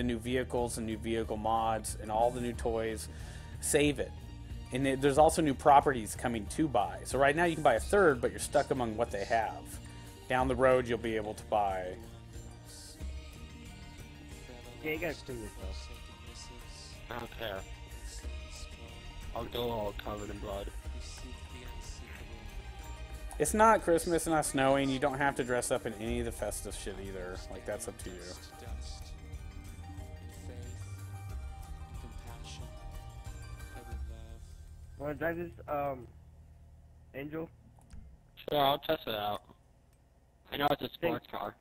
the new vehicles and new vehicle mods and all the new toys, save it. And it, there's also new properties coming to buy. So right now you can buy a third, but you're stuck among what they have. Down the road, you'll be able to buy. Yeah, you gotta clean yourself. I don't care. I'll go all covered in blood. It's not Christmas, not snowing. You don't have to dress up in any of the festive shit either. Like that's up to you. Wanna drive this, um, Angel? Sure, I'll test it out. I know it's a sports car.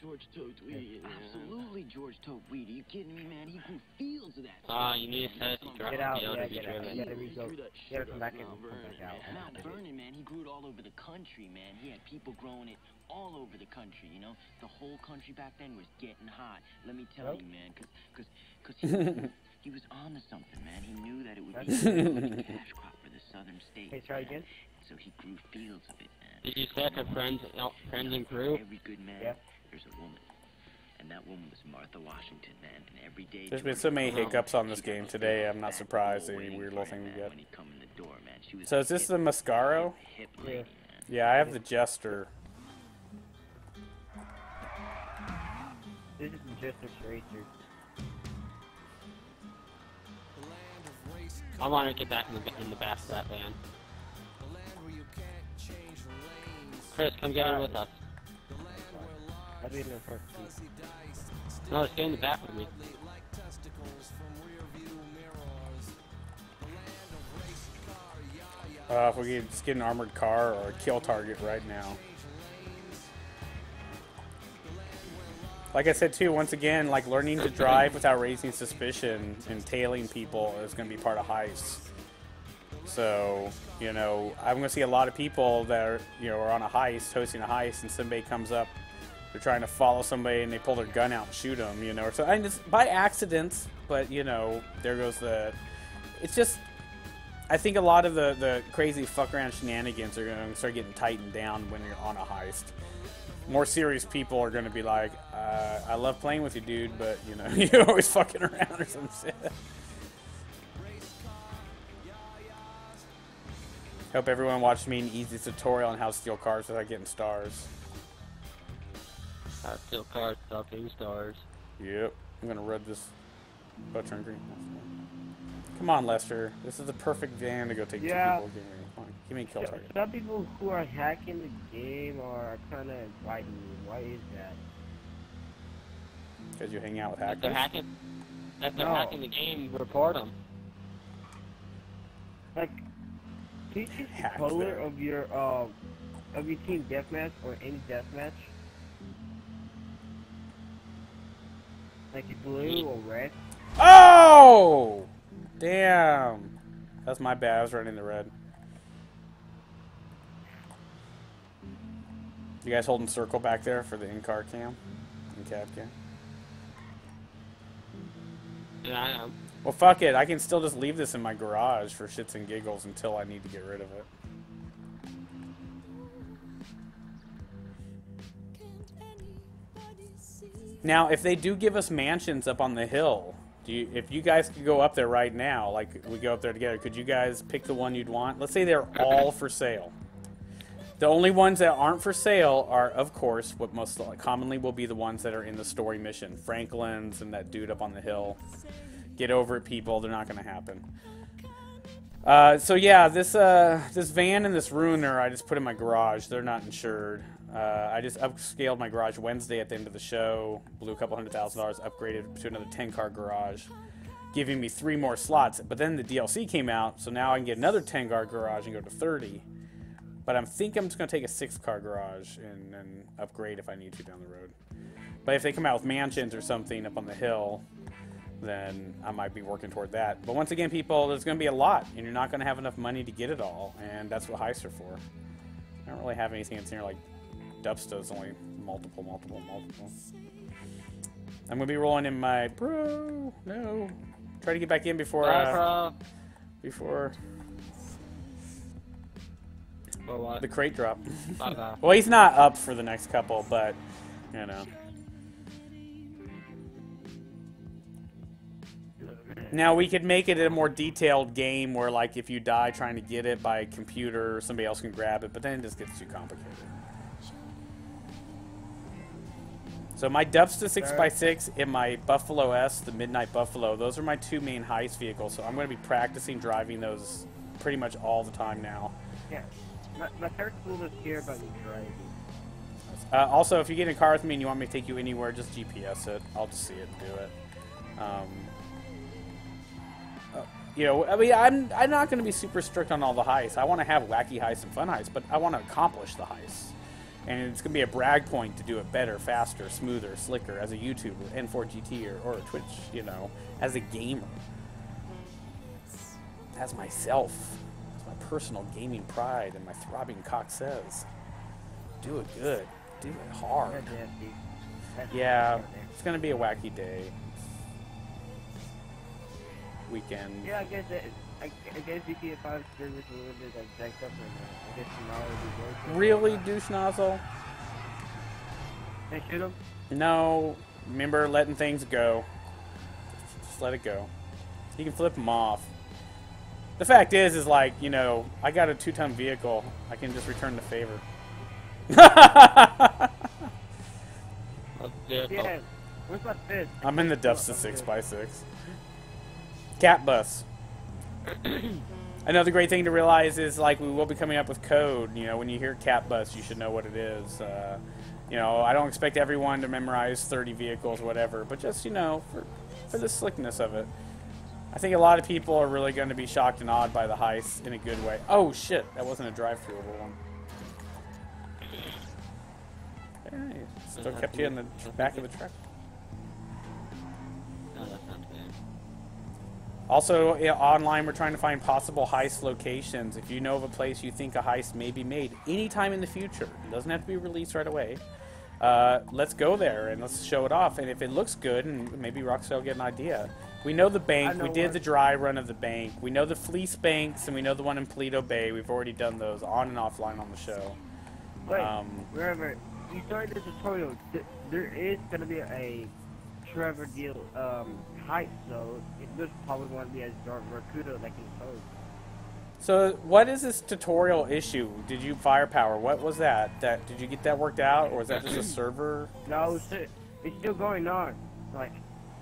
George Toadweed. Absolutely, George Toadweed. Are you kidding me, man? He grew fields of that. Ah, you need to set it to drive Get out, to yeah, to be get out, driven. yeah, there we go. He grew that You gotta shit come up back in, Mount come back out. Mount Vernon, man, he grew it all over the country, man. He had people growing it all over the country, you know? The whole country back then was getting hot. Let me tell Yep. you, man, because cause, cause he, he was on to something, man. He knew that it would be a cash crop for the southern states. Hey, try man. again? So he grew fields of it, man. Did you set up friends, uh, friends and crew? Every good man, Yeah. there's a woman. And that woman was Martha Washington, man. And every day There's been so many hiccups on this game today, I'm not surprised at any weird little thing we get. when he come in the door, man. She was So is this the Massacro? hip lady, man. Yeah, I have the Jester. This is just a racer. I want to get back in the in the back of that van. Chris, come get in with us. I'll be in the front seat. No, let's get in the back with me. Uh, if we could just get an armored car or a kill target right now. Like I said too, once again, like learning to drive without raising suspicion and tailing people is going to be part of heists. So, you know, I'm going to see a lot of people that are, you know, are on a heist, hosting a heist, and somebody comes up, they're trying to follow somebody, and they pull their gun out and shoot them, you know, or so. And it's by accident, but you know, there goes the. It's just I think a lot of the, the crazy fuck around shenanigans are going to start getting tightened down when you're on a heist. More serious people are going to be like, uh, I love playing with you, dude, but you know, you're always fucking around or some shit. Hope everyone watched me an easy tutorial on how to steal cars without getting stars. Uh, steal cars, stopping stars. Yep, I'm gonna rub this. Oh, turn green. Come on, Lester. This is the perfect van to go take Yeah. two people. Give me, come give me a kill So- target. Some people who are hacking the game are kind of inviting me. Why is that? Because you hang out with If they're hackers. hacking, if they're No. hacking the game, report them. Like, can you change the Hack color there. of your um of your team deathmatch or any deathmatch? Like blue or red? Oh! Damn. That's my bad. I was running the red. You guys holding circle back there for the in-car cam? In-cab cam? Yeah, I am. Well, fuck it. I can still just leave this in my garage for shits and giggles until I need to get rid of it. Now, if they do give us mansions up on the hill, do you, if you guys could go up there right now, like we go up there together, could you guys pick the one you'd want? Let's say they're all for sale. The only ones that aren't for sale are, of course, what most commonly will be the ones that are in the story mission. Franklin's and that dude up on the hill. Get over it, people. They're not going to happen. Uh, so yeah, this uh, this van and this ruiner I just put in my garage. They're not insured. Uh, I just upscaled my garage Wednesday at the end of the show. Blew a couple hundred thousand dollars, upgraded to another ten car garage, giving me three more slots. But then the DLC came out, so now I can get another ten car garage and go to thirty. But I'm think I'm just gonna take a six car garage and, and upgrade if I need to down the road. But if they come out with mansions or something up on the hill, then I might be working toward that. But once again, people, there's going to be a lot, and you're not going to have enough money to get it all, and that's what heists are for. I don't really have anything that's near like Dubsta is only multiple, multiple, multiple. I'm gonna be rolling in my bro. No, try to get back in before. Bye, uh, before. Well, the crate drop. well, he's not up for the next couple, but you know. Now we could make it a more detailed game where, like, if you die trying to get it by computer, somebody else can grab it, but then it just gets too complicated. So my Dubsta 6x6 and my Buffalo S, the Midnight Buffalo, those are my two main heist vehicles. So I'm going to be practicing driving those pretty much all the time now. Yeah. My, my third school is here about you driving. Uh, also, if you get in a car with me and you want me to take you anywhere, just GPS it. I'll just see it and do it. Um, uh, you know, I mean, I'm I'm not going to be super strict on all the heists. I want to have wacky heists and fun heists, but I want to accomplish the heists. And it's going to be a brag point to do it better, faster, smoother, slicker as a YouTuber, N4GT or, or a Twitch, you know, as a gamer. As myself, as my personal gaming pride and my throbbing cock says. Do it good. Do it hard. That's nasty. That's Yeah, it's gonna be a wacky day. Weekend. Yeah, I guess that, I, I guess GTA 5 service a little bit like jacked up right now. I guess tomorrow will be working. Really, douche nozzle? They shoot him? No. Remember letting things go. Just let it go. You can flip them off. The fact is, is like you know, I got a two-ton vehicle. I can just return the favor. Yeah. Where's my fist? I'm in the Dubsta six x six. Cat bus. Another great thing to realize is like we will be coming up with code. You know, when you hear cat bus, you should know what it is. Uh, you know, I don't expect everyone to memorize 30 vehicles, whatever, but just you know, for for the slickness of it. I think a lot of people are really going to be shocked and awed by the heist in a good way. Oh shit, that wasn't a drive-through one. Hey, still kept you in the back of the truck. Also, yeah, online, we're trying to find possible heist locations. If you know of a place you think a heist may be made anytime in the future, it doesn't have to be released right away. Uh, let's go there and let's show it off. And if it looks good, and maybe Rockstar will get an idea. We know the bank. Know we did the dry run of the bank. We know the Fleeca banks, and we know the one in Paleto Bay. We've already done those on and offline on the show. Wait, Um, remember, you started the tutorial. There is going to be a Trevor deal um, heist, so it does probably want to be as Dark Mercudo like in code. So, what is this tutorial issue? Did you firepower? What was that? That did you get that worked out, or is that just a server? No, it's, still- it's still going on. Like,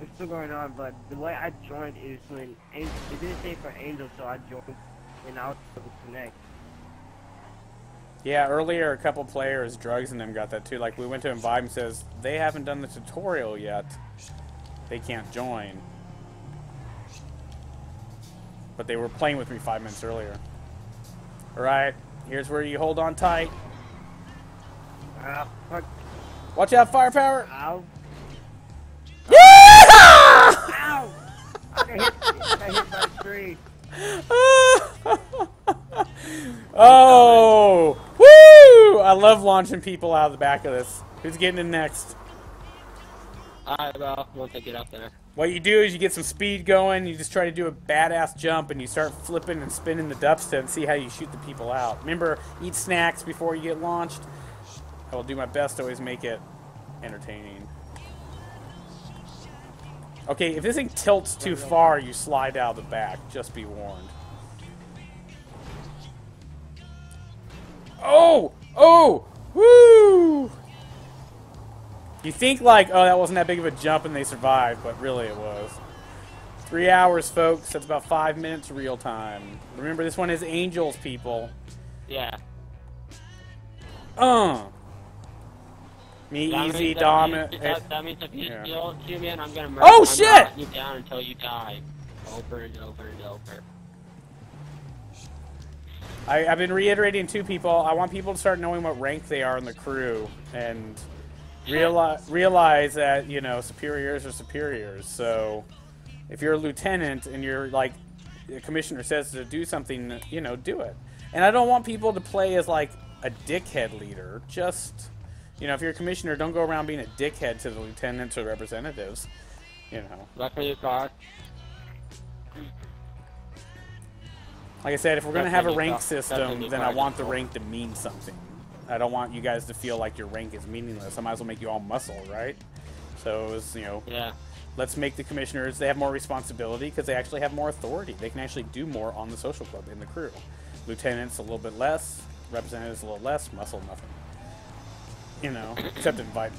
it's still going on, but the way I joined is when Angel, it didn't say for Angel, so I joined and I was able to connect. Yeah, earlier a couple players, drugs and them got that too. Like we went to invite and says they haven't done the tutorial yet. They can't join. But they were playing with me five minutes earlier. Alright, here's where you hold on tight. Uh, fuck. Watch out, firepower! Ow. Yeah! Ow! I hit, I hit by a tree. oh! Woo! I love launching people out of the back of this. Who's getting in next? Alright, well, once I get up there. What you do is you get some speed going, you just try to do a badass jump, and you start flipping and spinning the Dubsta and see how you shoot the people out. Remember, eat snacks before you get launched. I will do my best to always make it entertaining. Okay, if this thing tilts too far, you slide out of the back. Just be warned. Oh! Oh! Woo! You think like, oh, that wasn't that big of a jump and they survived, but really it was. Three hours, folks. That's about five minutes real time. Remember, this one is Angels, people. Yeah. Uh. Me, That easy, means- that means- That, that means if you Yeah. steal two man, I'm gonna murder. Oh, I'm shit! you down until you die. Over and over and over. I, I've been reiterating to people. I want people to start knowing what rank they are in the crew and realize realize that you know superiors are superiors. So if you're a lieutenant and you're like the commissioner says to do something, you know, do it. And I don't want people to play as like a dickhead leader. Just you know, if you're a commissioner, don't go around being a dickhead to the lieutenants or representatives. You know. Look you your Like I said, if we're going to have a rank talk- that's when system, then I want the rank to mean something. I don't want you guys to feel like your rank is meaningless. I might as well make you all muscle, right? So it was, you know, Yeah. let's make the commissioners they have more responsibility because they actually have more authority. They can actually do more on the social club in the crew. Lieutenants a little bit less, representatives a little less, muscle nothing. You know, except invite.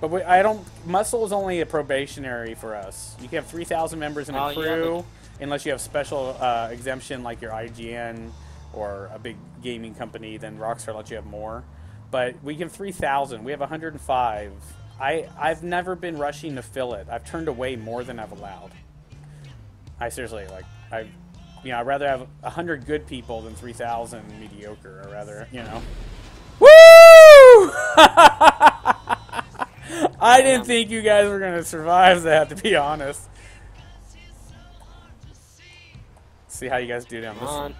But we, I don't. Muscle is only a probationary for us. You can have three thousand members in a Oh, yeah, crew, unless you have special uh, exemption like your IGN or a big gaming company. Then Rockstar lets you have more. But we give three thousand. We have one hundred and five. I I've never been rushing to fill it. I've turned away more than I've allowed. I seriously like I, you know, I'd rather have hundred good people than three thousand mediocre. Or rather, you know. Woo! I didn't think you guys were gonna survive that, to be honest. See how you guys do down Come this. on.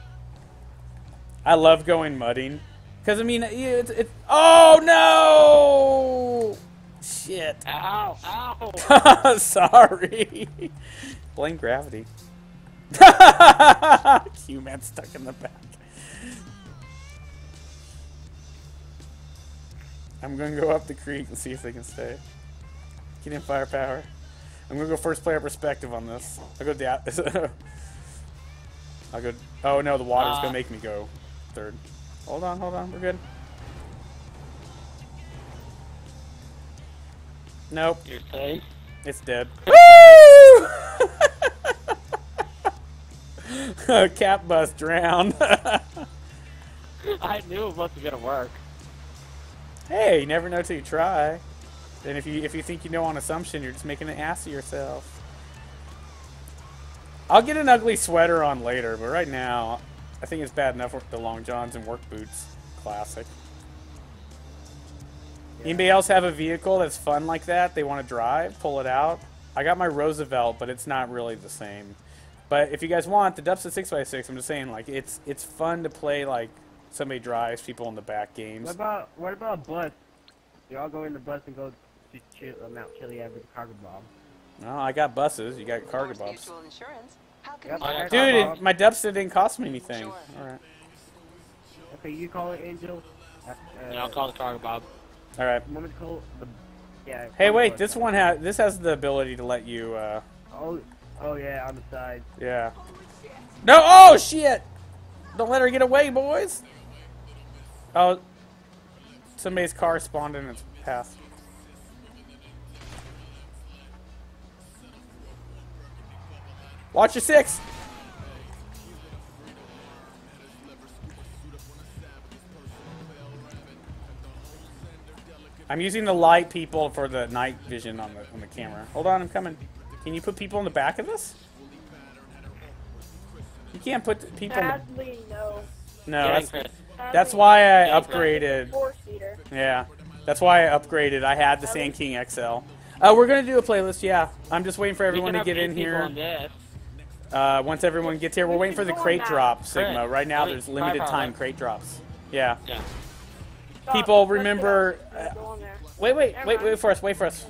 I love going mudding, cause I mean, it's it. Oh no! Shit. Ow! Ow! Sorry. Blame gravity. Q-man stuck in the back. I'm gonna go up the creek and see if they can stay. Get in firepower. I'm gonna go first player perspective on this. I'll go down. I'll go. Oh no, the water's Uh. gonna make me go third. Hold on, hold on, we're good. Nope, You're safe. it's dead. Woo! Cat bus drowned. I knew it wasn't gonna work. hey, you never know till you try. And if you if you think you know on assumption, you're just making an ass of yourself. I'll get an ugly sweater on later, but right now, I think it's bad enough with the long johns and work boots. Classic. Anybody else have a vehicle that's fun like that? They want to drive, pull it out. I got my Roosevelt, but it's not really the same. But if you guys want the x six, I'm just saying like it's it's fun to play like somebody drives people in the back games. What about what about a bus? Y'all go in the bus and go to Chil- uh, Mount Chiliad with the cargo bomb. No, I got buses. You got cargo Force bus. Insurance. Yep, we I help? got Dude, it, my Dubsta didn't cost me anything. Sure. All right, Okay, you call it Angel. Uh, Yeah, I'll call the Cargobob. all right. Want to call the? Yeah. Hey, wait. This one has this has the ability to let you. uh Oh, oh yeah, on the side. Yeah. No. Oh shit! Don't let her get away, boys. Oh, somebody's car spawned in its path. Watch your six. I'm using the light people for the night vision on the on the camera. Hold on, I'm coming. Can you put people in the back of this? You can't put people. In the, Sadly, no. no, Yeah, that's, that's why I Yeah, upgraded. Four seater. Yeah, that's why I upgraded. I had the Sand King XL. Uh, we're gonna do a playlist. Yeah, I'm just waiting for everyone to get in eight people here. On this. Uh, once everyone gets here, we're waiting for the crate drop, Sigma. Right now, there's limited time crate drops. Yeah. Yeah. People, remember- out. Go on there. Wait, wait, wait, wait for us. Wait for us.